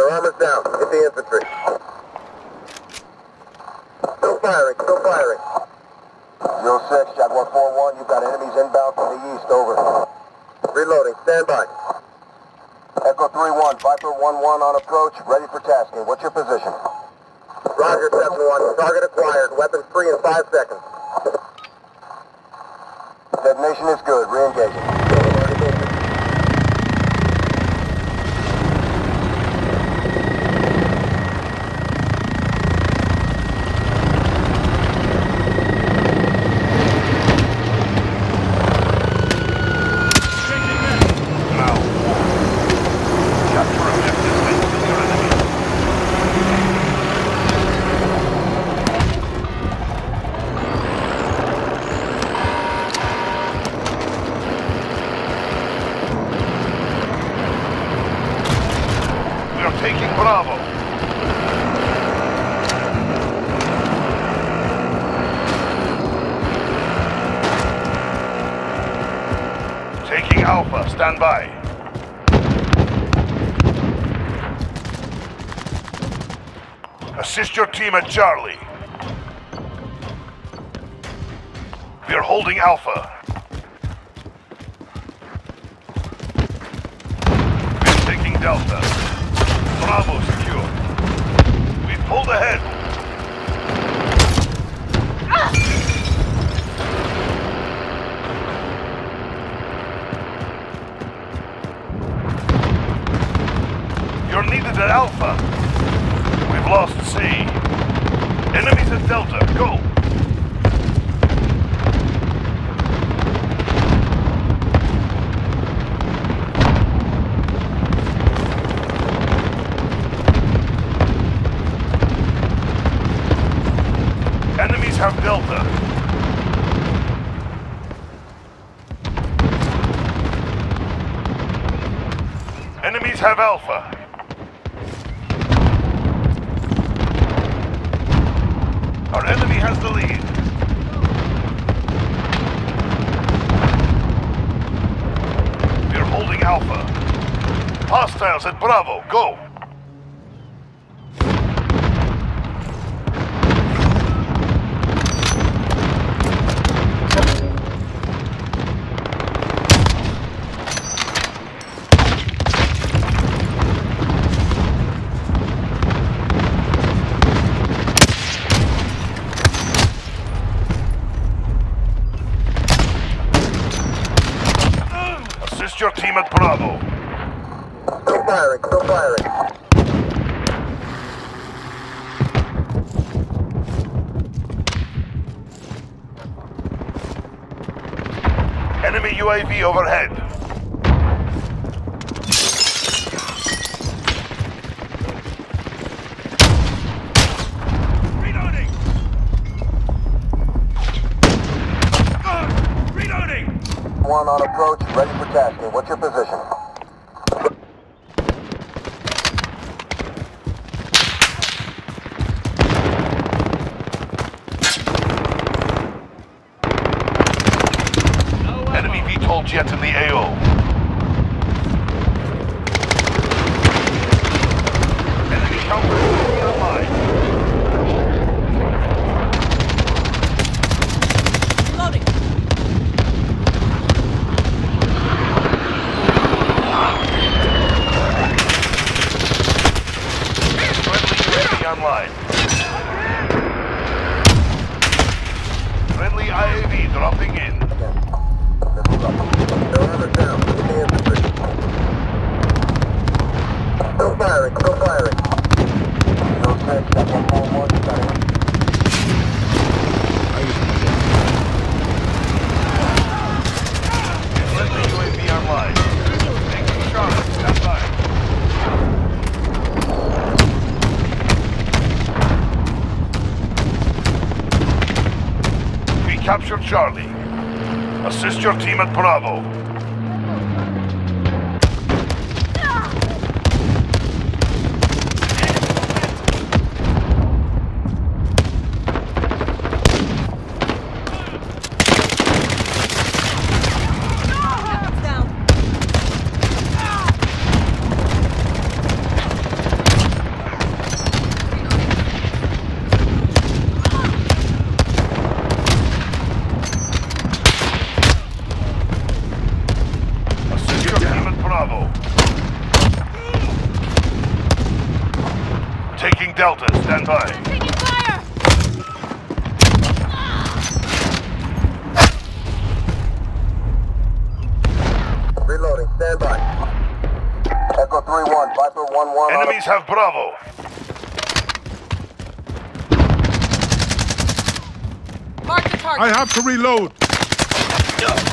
Their armor's down. Hit the infantry. Still firing, still firing. Zero 06, Jaguar 4-1, you've got enemies inbound from the east, over. Reloading. Stand by. Echo 3-1, Viper 1-1 on approach, ready for tasking. What's your position? Roger, 7-1. Target acquired. Weapons free in five seconds. Detonation is good, re-engaging. Taking Bravo. Taking Alpha, stand by. Assist your team at Charlie. We are holding Alpha. We're taking Delta. Bravo secure. We pulled ahead. You're needed at Alpha. We've lost C. Enemies at Delta. Go. Have Delta. Enemies have Alpha. Our enemy has the lead. We're holding Alpha. Hostiles at Bravo. Go. Assist your team at Bravo. Still firing, still firing. Enemy UAV overhead. Reloading! Reloading! One on approach, ready for tasking. What's your position? Jet in the AO. Enemy counter UAV online. Loading. Friendly UAV online. Friendly IAV dropping in. Their armor's down. Hit the infantry. Still firing, still firing. Zero 06, Jaguar 4-1, you've got enemies. Friendly UAV online. Taking Charlie. Stand by. We captured Charlie. Assist your team at Bravo. Stand by. Taking fire! Reloading. Echo 3-1. Viper 1-1. Enemies have Bravo. Mark the target. I have to reload. No.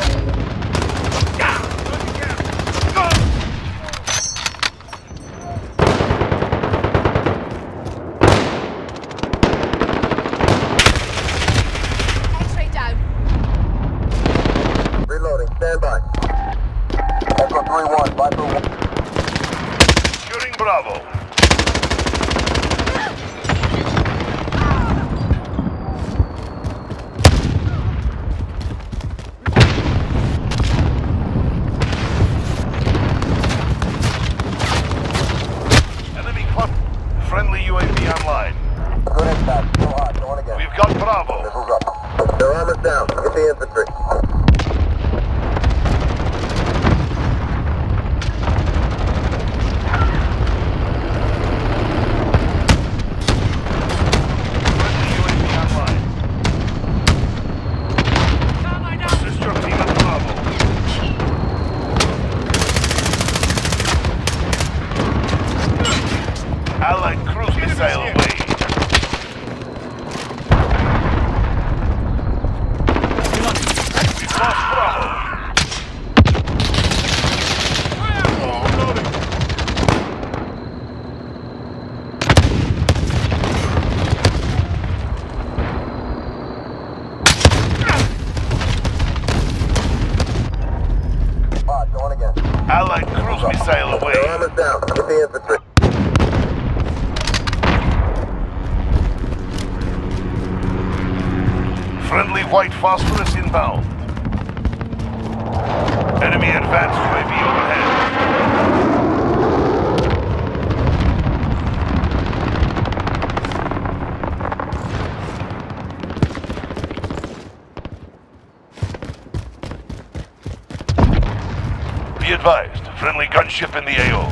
Gunship in the AO.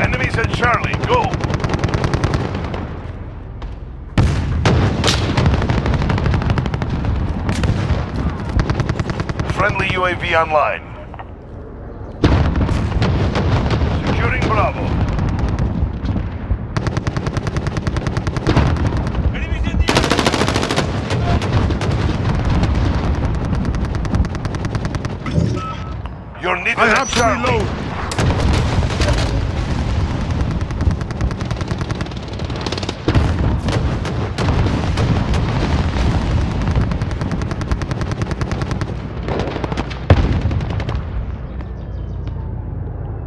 Enemies at Charlie, go! Friendly UAV online. Securing Bravo. Enemies in the You're I at have to Charlie. reload.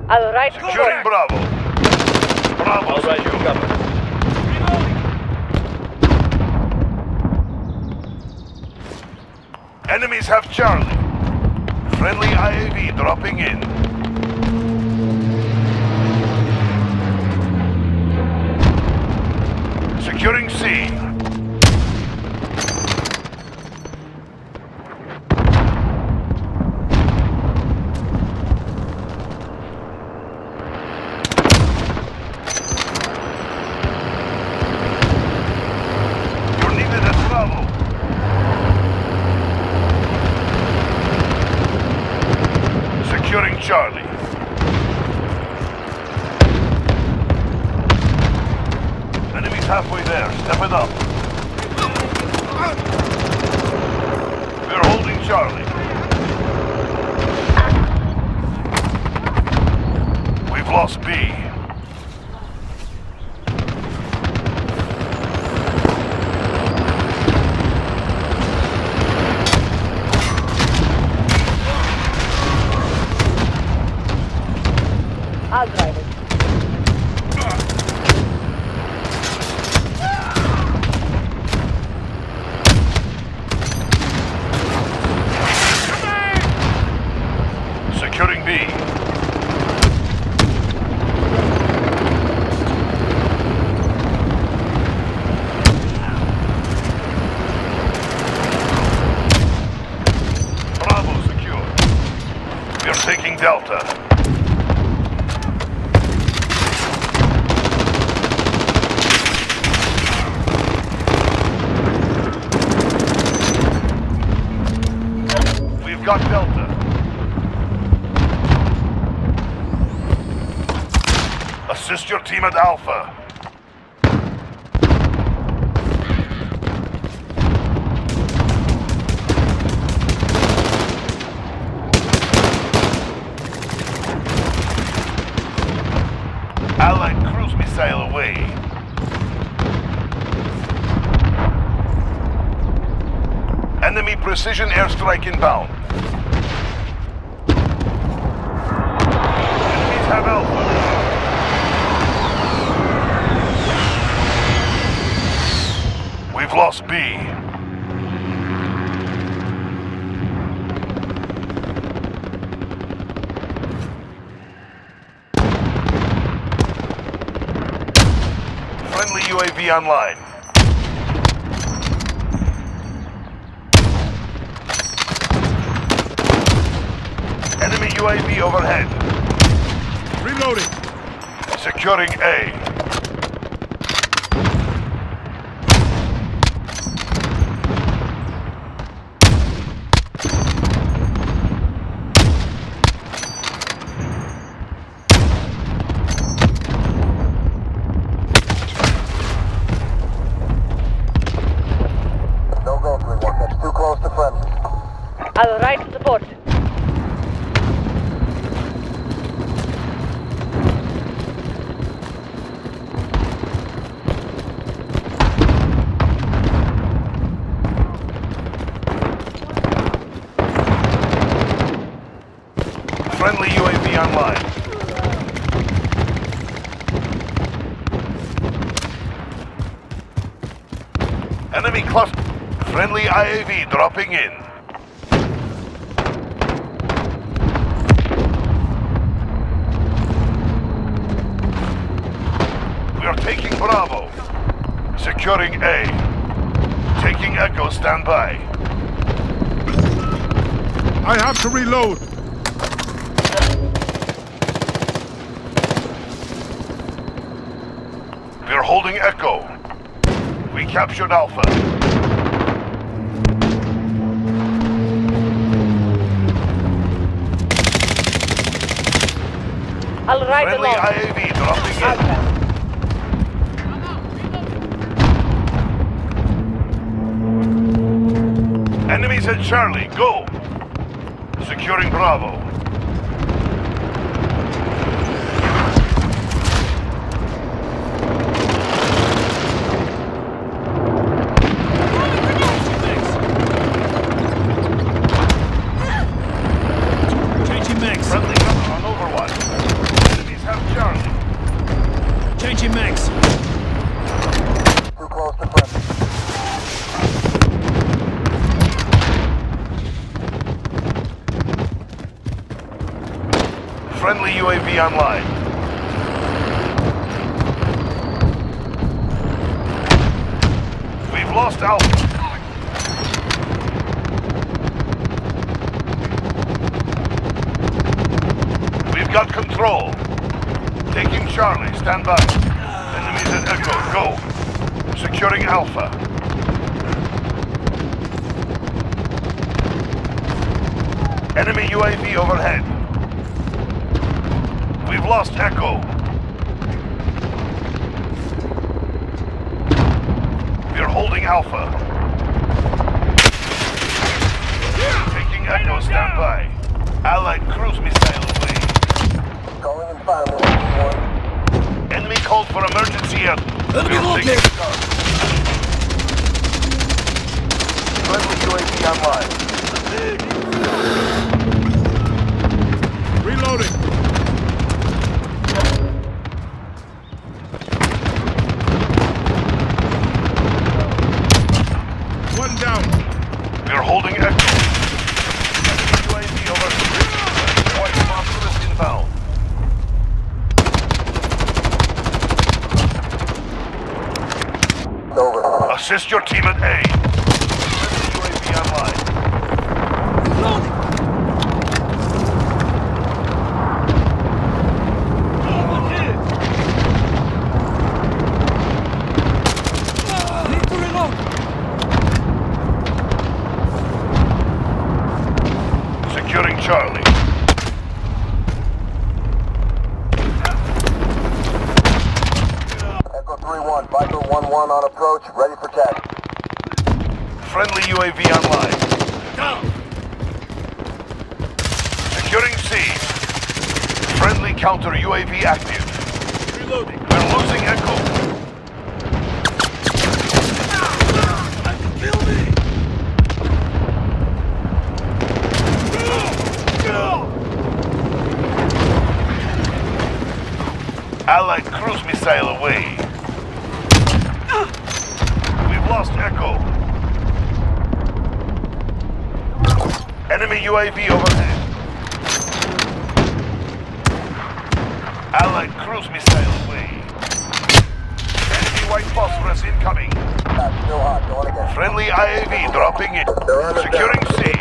All right, Securing Bravo. Bravo secure. Enemies have Charlie. Friendly IAV dropping in. Securing C. Securing Charlie. Enemies halfway there. Step it up. We're holding Charlie. We've lost B. taking Delta. We've got Delta. Assist your team at Alpha. Allied cruise missile away. Enemy precision airstrike inbound. Enemies have Alpha. We've lost B. Friendly UAV online. Enemy UAV overhead. Reloading. Securing A. No go, 3-1. That's too close to friendly. I'll ride support. Friendly UAV online. Cluster. Friendly IAV dropping in. We are taking Bravo. Securing A. Taking Echo standby. I have to reload. We're holding Echo. We captured Alpha. Ride Friendly along. IAV dropping in. Alpha. Enemies at Charlie, go! Securing Bravo. UAV online. We've lost Alpha. We've got control. Taking Charlie, stand by. Enemies at Echo, go. Securing Alpha. Enemy UAV overhead. We've lost Echo. We're holding Alpha. Taking Echo standby. Allied cruise missile away. Calling in fire mission 1. Enemy called for emergency help. Enemy We're taking located. Friendly UAV online. Reloading. One down. We're holding Echo. Enemy UAV over. White phosphorus inbound. It's over. Assist your team at A. Need to reload. Securing Charlie. Friendly UAV online. Down. Securing C. Friendly counter UAV active. Reloading. We're losing Echo. Ah, Kill me. Allied cruise missile away. We've lost Echo. Enemy UAV overhead. Allied cruise missile away. Enemy white phosphorus incoming. That's still hot. Going again. Friendly IAV dropping in. They're on the Securing C.